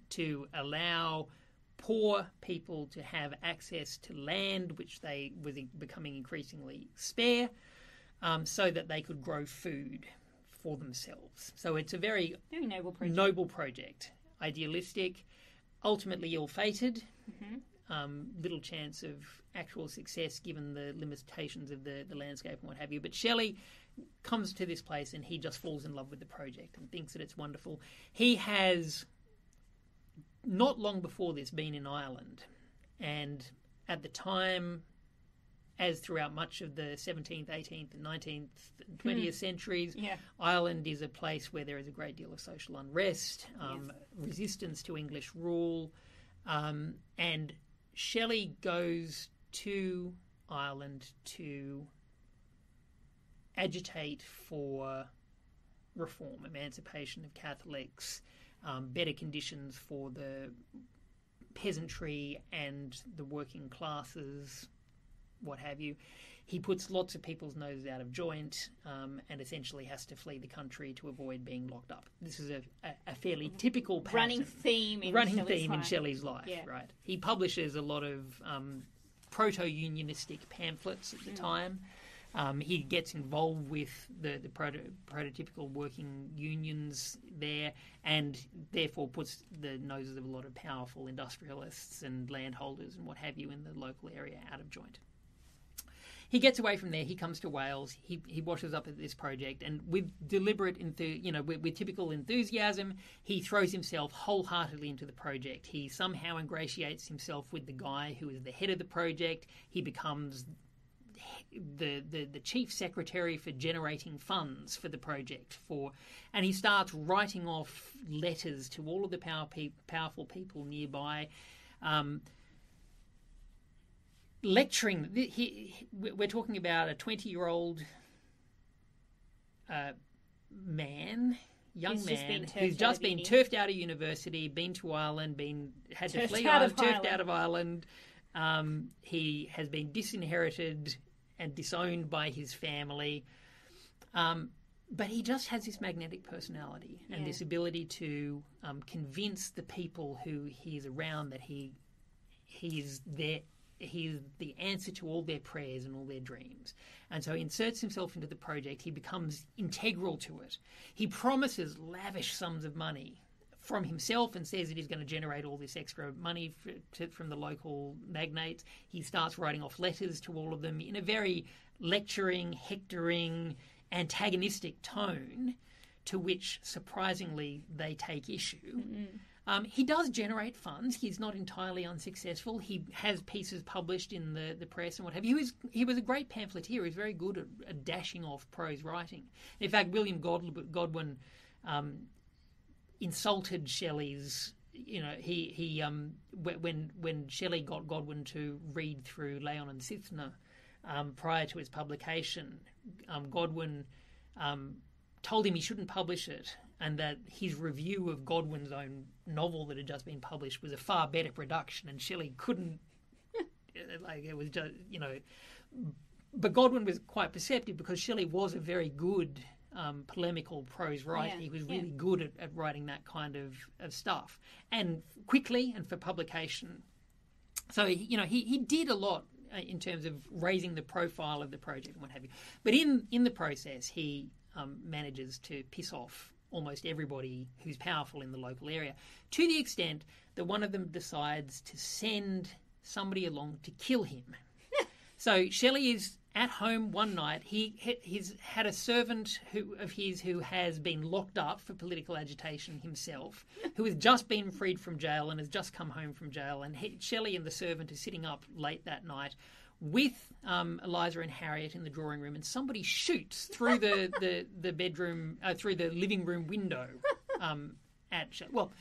to allow poor people to have access to land which they was becoming increasingly spare um, so that they could grow food for themselves. So it's a very Very noble project. noble project, idealistic, ultimately ill-fated. Um, little chance of actual success given the limitations of the, the landscape and what have you. But Shelley comes to this place and he just falls in love with the project and thinks that it's wonderful. He has not long before this been in Ireland, and at the time, as throughout much of the 17th, 18th, and 19th, and 20th centuries, Yeah. Ireland is a place where there is a great deal of social unrest, um, resistance to English rule, um, and Shelley goes to Ireland to agitate for reform, emancipation of Catholics, um, better conditions for the peasantry and the working classes, what have you. He puts lots of people's noses out of joint um, and essentially has to flee the country to avoid being locked up. This is a, a, a fairly typical pattern running theme in running Shelley's theme in life. Shelley's life, Yeah. right? He publishes a lot of um, proto-unionistic pamphlets at the Mm. time. Um, he gets involved with the, the proto, prototypical working unions there, and therefore puts the noses of a lot of powerful industrialists and landholders and what have you in the local area out of joint. He gets away from there. He comes to Wales. He, he washes up at this project, and with deliberate, enthu- you know, with, with typical enthusiasm, he throws himself wholeheartedly into the project. He somehow ingratiates himself with the guy who is the head of the project. He becomes the, the, the chief secretary for generating funds for the project for and he starts writing off letters to all of the power pe- powerful people nearby um, lecturing he, we're talking about a 20 year old uh, man young Who's man turfed who's just been turfed out of university been to Ireland been had to flee out Ireland turfed Ireland. out of Ireland um, he has been disinherited and disowned by his family. Um, but he just has this magnetic personality and Yeah. this ability to um, convince the people who he is around that he he is their he is the answer to all their prayers and all their dreams. And so he inserts himself into the project. He becomes integral to it. He promises lavish sums of money from himself and says that he's going to generate all this extra money to, from the local magnates. He starts writing off letters to all of them in a very lecturing, hectoring, antagonistic tone, to which surprisingly they take issue. Mm-hmm. Um, he does generate funds. He's not entirely unsuccessful. He has pieces published in the, the press and what have you. He was, he was a great pamphleteer. He was very good at, at dashing off prose writing. In fact, William Godwin um, insulted Shelley's. You know, he he um, when when Shelley got Godwin to read through Laon and Cythna um, prior to its publication, um, Godwin um, told him he shouldn't publish it, and that his review of Godwin's own novel that had just been published was a far better production, and Shelley couldn't. like it was just you know, but Godwin was quite perceptive because Shelley was a very good um, polemical prose writer. Yeah, he was yeah. really good at, at writing that kind of, of stuff, and quickly and for publication. So he, you know he, he did a lot uh, in terms of raising the profile of the project and what have you. But in in the process, he um, manages to piss off almost everybody who's powerful in the local area, to the extent that one of them decides to send somebody along to kill him. so Shelley is at home one night. He he's had a servant who of his who has been locked up for political agitation himself, who has just been freed from jail and has just come home from jail. And he, Shelley and the servant are sitting up late that night with um, Eliza and Harriet in the drawing room, and somebody shoots through the the, the bedroom uh, through the living room window um, at Shelley. Well.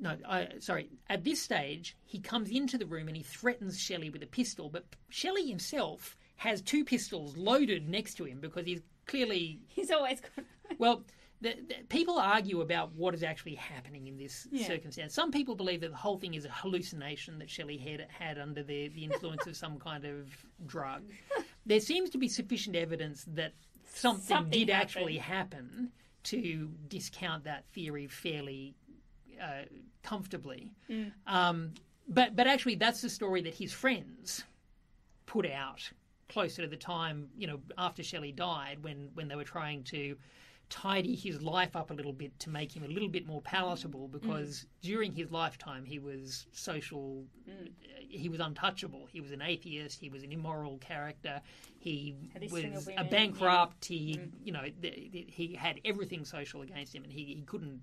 No, I, sorry. At this stage, he comes into the room and he threatens Shelley with a pistol, but Shelley himself has two pistols loaded next to him because he's clearly He's always got. well. The, the, people argue about what is actually happening in this Yeah. circumstance. Some people believe that the whole thing is a hallucination that Shelley had had under the, the influence of some kind of drug. There seems to be sufficient evidence that something, Something did happened. actually happen to discount that theory fairly uh, comfortably. Mm. Um, but but actually, that's the story that his friends put out closer to the time, you know, after Shelley died, when when they were trying to tidy his life up a little bit to make him a little bit more palatable because during his lifetime he was social Mm. he was untouchable. He was an atheist. He was an immoral character. He Had his string of was a bankrupt. he you know th- th- he had everything social against him and he, he couldn't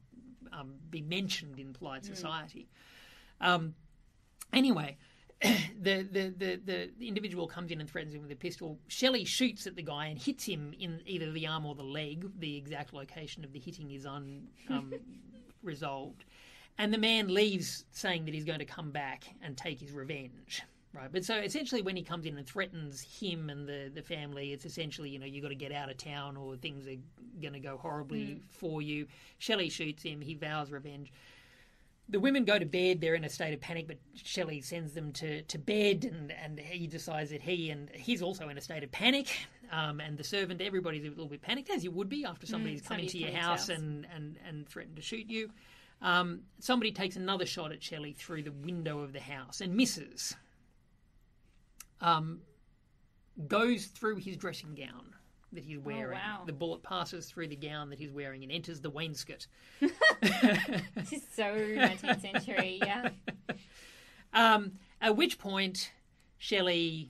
um, be mentioned in polite society. Um, anyway the, the, the, the, individual comes in and threatens him with a pistol. Shelley shoots at the guy and hits him in either the arm or the leg. The exact location of the hitting is unresolved. Um, and the man leaves saying that he's going to come back and take his revenge. Right, but so essentially, when he comes in and threatens him and the, the family, it's essentially you know you got to get out of town or things are going to go horribly mm. for you. Shelley shoots him. He vows revenge the women go to bed. They're in a state of panic, but Shelley sends them to, to bed, and, and he decides that he and he's also in a state of panic. Um, and the servant, everybody's a little bit panicked, as you would be after somebody's come somebody's into your house house. and, and, and threatened to shoot you. Um, somebody takes another shot at Shelley through the window of the house and misses. Um, goes through his dressing gown that he's wearing. wow. The bullet passes through the gown that he's wearing and enters the wainscot. This is so 19th century, yeah. Um, at which point, Shelley,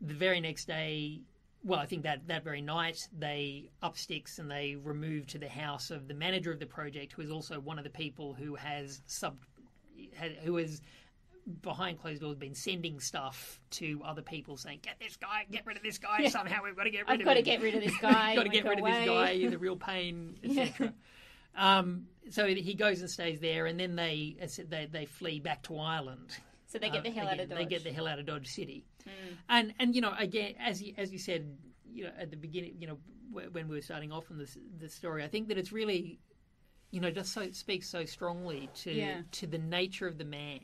the very next day, well, I think that, that very night, they up sticks and they remove to the house of the manager of the project, who is also one of the people who has sub, had, who has behind closed doors been sending stuff to other people saying, "Get this guy, get rid of this guy. Somehow we've got to get rid of. I've of got to get rid of this guy. got to get rid of this away. guy. He's a real pain, etc. um, so he goes and stays there, and then they they they flee back to Ireland. So they get the Uh, hell out of Dodge. They get the hell out of Dodge City, and and you know again as you, as you said, you know at the beginning, you know when we were starting off on this the story, I think that it's really, you know, just so speaks so strongly to Yeah. to the nature of the man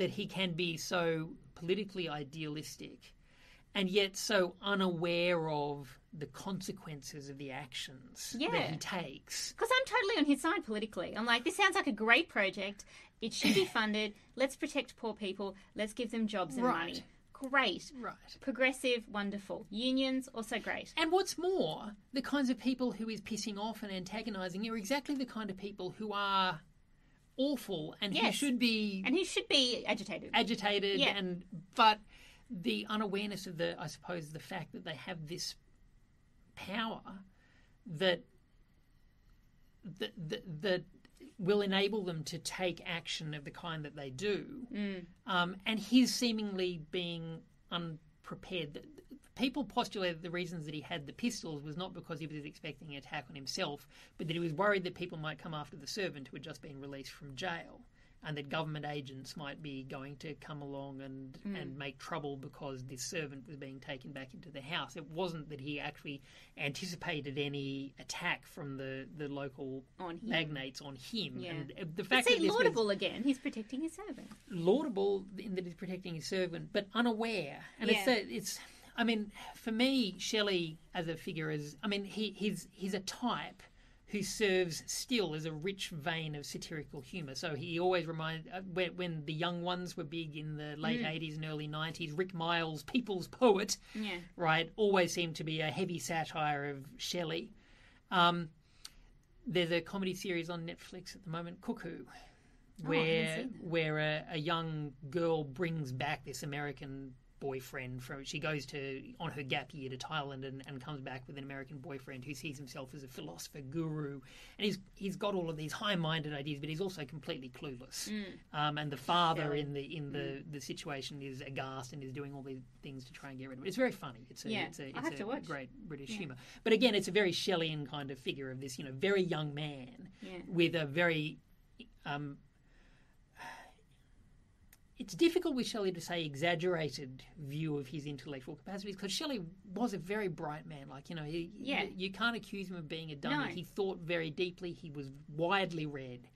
that he can be so politically idealistic and yet so unaware of the consequences of the actions Yeah. that he takes. Because I'm totally on his side politically. I'm like, this sounds like a great project. It should be funded. Let's protect poor people. Let's give them jobs and Right. money. Great. Right. Progressive, wonderful. Unions, also great. And what's more, the kinds of people who he's pissing off and antagonising are exactly the kind of people who are awful, and he should be And he should be agitated. agitated Yeah. and but the unawareness of the I suppose the fact that they have this power that that that, that will enable them to take action of the kind that they do Mm. um, and his seemingly being unprepared people postulated the reasons that he had the pistols was not because he was expecting an attack on himself but that he was worried that people might come after the servant who had just been released from jail and that government agents might be going to come along and, and make trouble because this servant was being taken back into the house. It wasn't that he actually anticipated any attack from the, the local On magnates on him. Yeah. And uh, the But fact see, that this was laudable again. He's protecting his servant. laudable in that he's protecting his servant, but unaware. And it's Yeah. that it's. I mean, for me, Shelley as a figure is. I mean, he he's he's a type who serves still as a rich vein of satirical humour. So he always reminds uh, when, when the young ones were big in the late eighties and early nineties. Rik Mayall's, people's poet, Yeah. right, always seemed to be a heavy satire of Shelley. Um, there's a comedy series on Netflix at the moment, Cuckoo, Oh, where that. where a, a young girl brings back this American boyfriend from she goes to on her gap year to Thailand and, and comes back with an American boyfriend who sees himself as a philosopher guru and he's he's got all of these high minded ideas but he's also completely clueless Mm. um, and the father Shelley. in the in the, the situation is aghast and is doing all these things to try and get rid of it. It's very funny. It's a Yeah, it's a, it's a great British humour. But again, it's a very Shelleyan kind of figure of this you know very young man Yeah. with a very um, it's difficult with Shelley to say exaggerated view of his intellectual capacities because Shelley was a very bright man. Like you know, he, Yeah. you, you can't accuse him of being a dummy. No. He thought very deeply. He was widely read.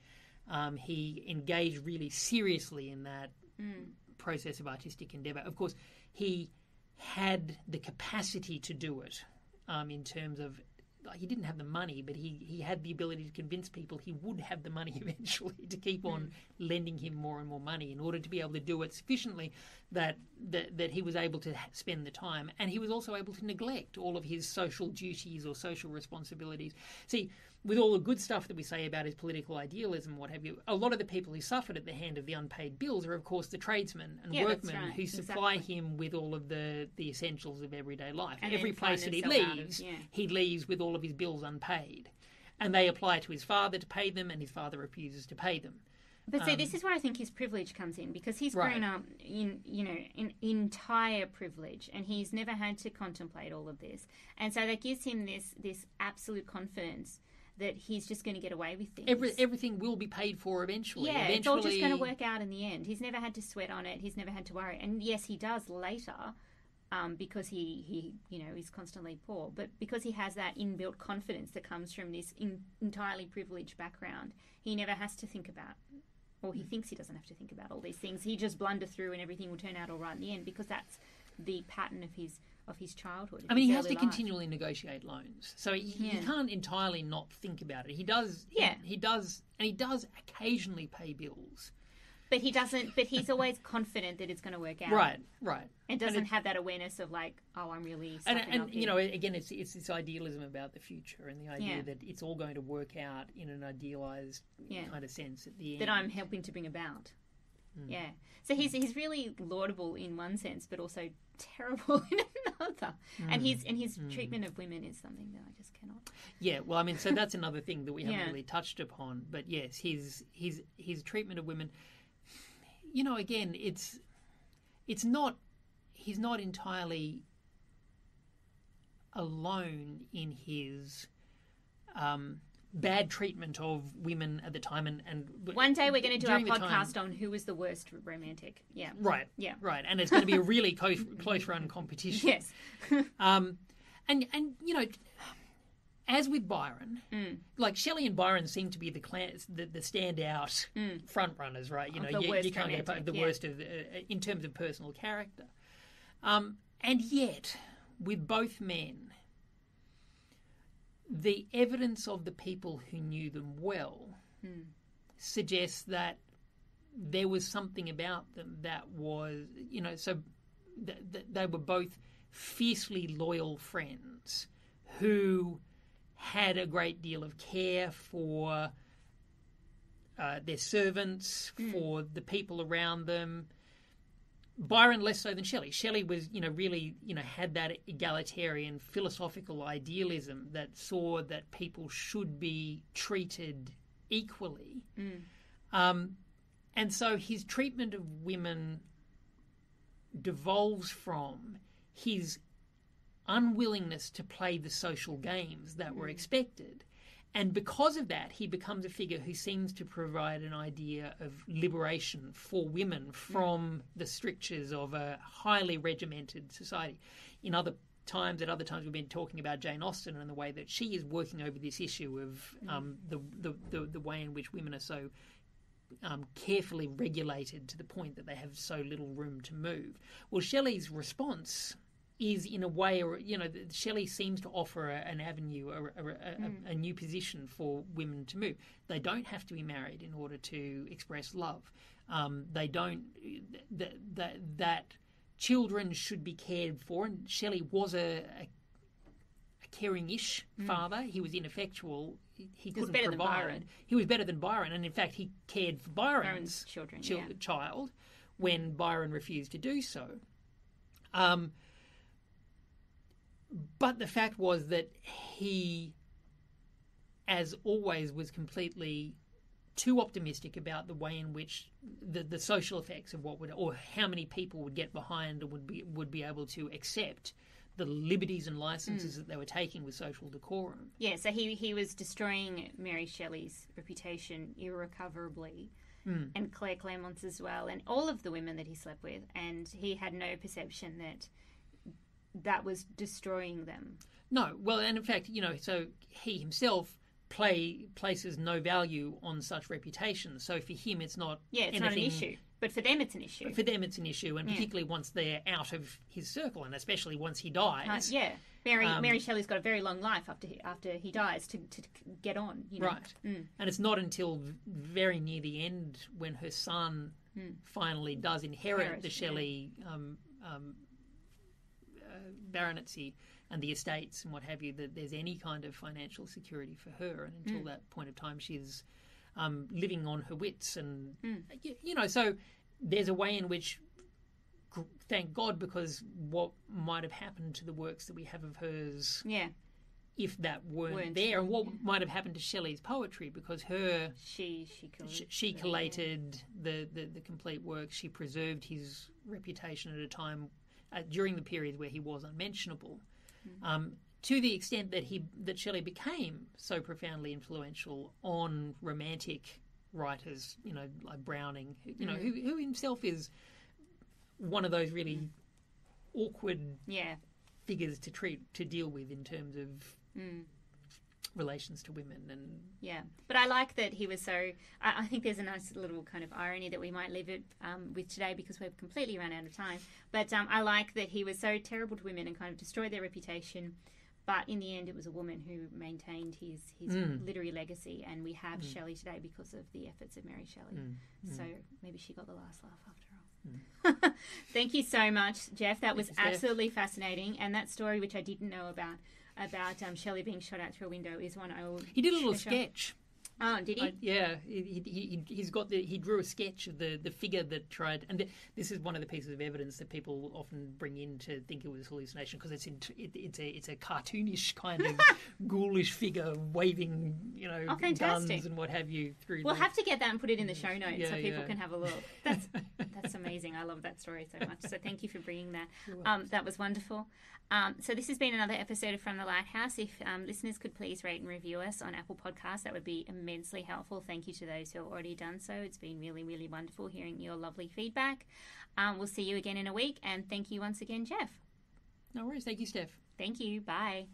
Um, he engaged really seriously in that Mm. process of artistic endeavour. Of course, he had the capacity to do it um, in terms of like, he didn't have the money, but he, he had the ability to convince people he would have the money eventually to keep on hmm. lending him more and more money in order to be able to do it sufficiently that, that that he was able to spend the time, and he was also able to neglect all of his social duties or social responsibilities. See, with all the good stuff that we say about his political idealism, what have you, a lot of the people who suffered at the hand of the unpaid bills are, of course, the tradesmen and Yeah, workmen right, who supply exactly. him with all of the, the essentials of everyday life. And Every place that he out of- leaves, yeah. he leaves with all of his bills unpaid. And they apply to his father to pay them, and his father refuses to pay them. But see, this is where I think his privilege comes in because he's Um, Right. grown up in, you know, in entire privilege, and he's never had to contemplate all of this, and so that gives him this this absolute confidence that he's just going to get away with things. Every, everything will be paid for eventually. yeah, eventually, it's all just going to work out in the end. He's never had to sweat on it. He's never had to worry. And yes, he does later, um, because he, he you know is constantly poor. But because he has that inbuilt confidence that comes from this in, entirely privileged background, he never has to think about. Or he thinks he doesn't have to think about all these things. He just blunder through, and everything will turn out all right in the end because that's the pattern of his of his childhood. I mean, he has to life. continually negotiate loans, so he, he can't entirely not think about it. He does, Yeah. he, does, and he does occasionally pay bills. but he doesn't. But he's always confident that it's going to work out. Right, right. and doesn't it- have that awareness of like, oh, I'm really and, and you know again it's it's this idealism about the future and the idea Yeah. that it's all going to work out in an idealized Yeah. kind of sense at the end that I'm helping to bring about. Hmm. Yeah, so he's he's really laudable in one sense, but also terrible in another. And his and his treatment of women is something that I just cannot. yeah well i mean so that's another thing that we haven't Yeah. really touched upon but yes his his his treatment of women you know again it's it's not he's not entirely alone in his um bad treatment of women at the time and, and One day we're going to do our during the time- podcast on who was the worst romantic. Yeah. Right. Yeah. Right. And it's going to be a really close, close run competition. Yes. Um, and and you know, as with Byron, Mm. like Shelley and Byron seem to be the clan, the, the standout front runners, right? You Mm. Know, the you, you can't get the yeah. worst of uh, in terms of personal character. Um, and yet, with both men, the evidence of the people who knew them well Hmm. suggests that there was something about them that was, you know, so th- th- they were both fiercely loyal friends who had a great deal of care for uh, their servants, Hmm. for the people around them. Byron less so than Shelley. Shelley was, you know, really, you know, had that egalitarian philosophical idealism that saw that people should be treated equally. Um, and so his treatment of women devolves from his unwillingness to play the social games that were expected. And because of that, he becomes a figure who seems to provide an idea of liberation for women from the strictures of a highly regimented society. In other times, at other times, we've been talking about Jane Austen and the way that she is working over this issue of um, the, the, the, the way in which women are so um, carefully regulated to the point that they have so little room to move. Well, Shelley's response is in a way, or you know, Shelley seems to offer a, an avenue, a, a, a, a new position for women to move. They don't have to be married in order to express love. Um, they don't that that that children should be cared for, and Shelley was a, a caring-ish father. He was ineffectual. He, he was couldn't better than provide. Byron. He was better than Byron, and in fact, he cared for Byron's, Byron's children, chil- yeah. child when Byron refused to do so. Um, but the fact was that he, as always, was completely too optimistic about the way in which the, the social effects of what would or how many people would get behind and would be would be able to accept the liberties and licenses mm. that they were taking with social decorum. Yeah, so he he was destroying Mary Shelley's reputation irrecoverably, mm. and Claire Clairmont's as well, and all of the women that he slept with, and he had no perception that that was destroying them. No, well, and in fact, you know, so he himself play places no value on such reputation. So for him, it's not Yeah, it's not an issue, but for them, it's an issue. For them, it's an issue, and particularly once they're out of his circle, and especially once he dies. Uh, yeah, Mary Um, Mary Shelley's got a very long life after he, after he dies to, to get on. You know? Right. And it's not until very near the end when her son finally does inherit Inherit, the yeah. Shelley um, um, uh, Uh, baronetcy and the estates and what have you that there's any kind of financial security for her. And until mm. that point of time, she's um, living on her wits. And, mm. uh, you, you know, so there's a way in which thank God because what might have happened to the works that we have of hers Yeah, if that weren't, Weren't, there, and what might have happened to Shelley's poetry because her she she sh- she collated the, the, the complete work. She preserved his reputation at a time uh, during the period where he was unmentionable, um, to the extent that he that Shelley became so profoundly influential on romantic writers, you know, like Browning, who- you know, who, who himself is one of those really awkward Yeah, figures to treat to deal with in terms of relations to women and Yeah, but I like that he was so. I, I think there's a nice little kind of irony that we might leave it um, with today because we've completely run out of time. But um, I like that he was so terrible to women and kind of destroyed their reputation. But in the end, it was a woman who maintained his his mm. literary legacy, and we have mm. Shelley today because of the efforts of Mary Shelley. Mm. So maybe she got the last laugh after all. Thank you so much, Geoff. That was absolutely fascinating, and that story, which I didn't know about, about um, Shelley being shot out through a window, is one I will. he did a little sketch Oh, did he? I, yeah, he, he, he's got the he drew a sketch of the, the figure that tried, and th- this is one of the pieces of evidence that people often bring in to think it was hallucination because it's in, it, it's a it's a cartoonish kind of ghoulish figure waving you know Oh, guns and what have you through. We'll the, have to get that and put it in the show notes so people yeah. can have a look. That's that's amazing. I love that story so much. So thank you for bringing that. Um, that was wonderful. Um, so this has been another episode of From the Lighthouse. If um, listeners could please rate and review us on Apple Podcasts, that would be immensely helpful. Thank you to those who have already done so. It's been really, really wonderful hearing your lovely feedback. Um, we'll see you again in a week, and thank you once again, Geoff. no worries. Thank you, Steph. Thank you. Bye.